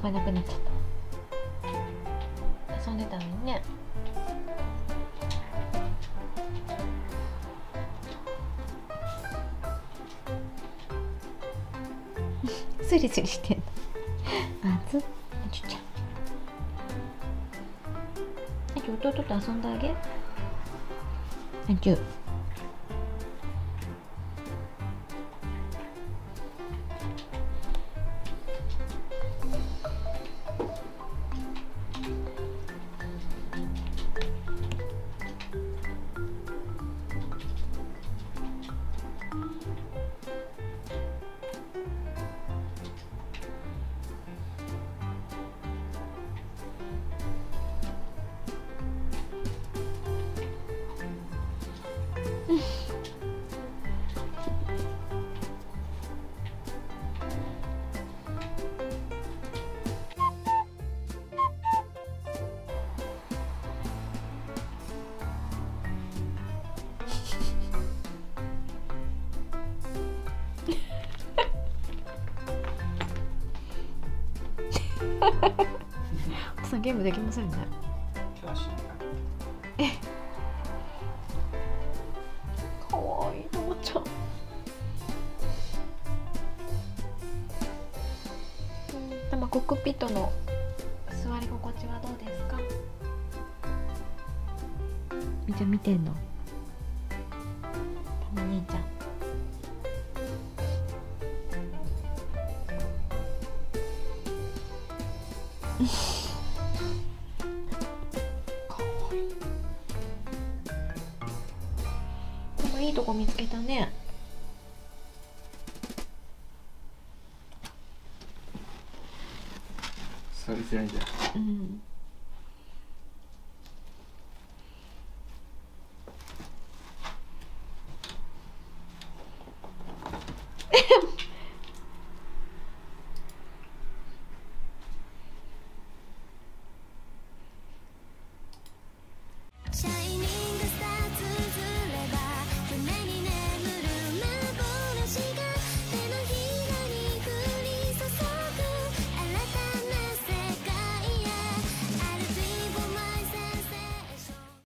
がいなくなっちゃった。遊んでたのにね。スリスリしてんの。あつちょちゃ。んあちょ弟と遊んであげ。あちょお父さんゲームできませんね。今日はしないかわいいともちゃん。でもコックピットの座り心地はどうですか？みちゃん見てんの。たま兄ちゃんかわいい。とこ見つけたね。座りづらいんじゃん。うん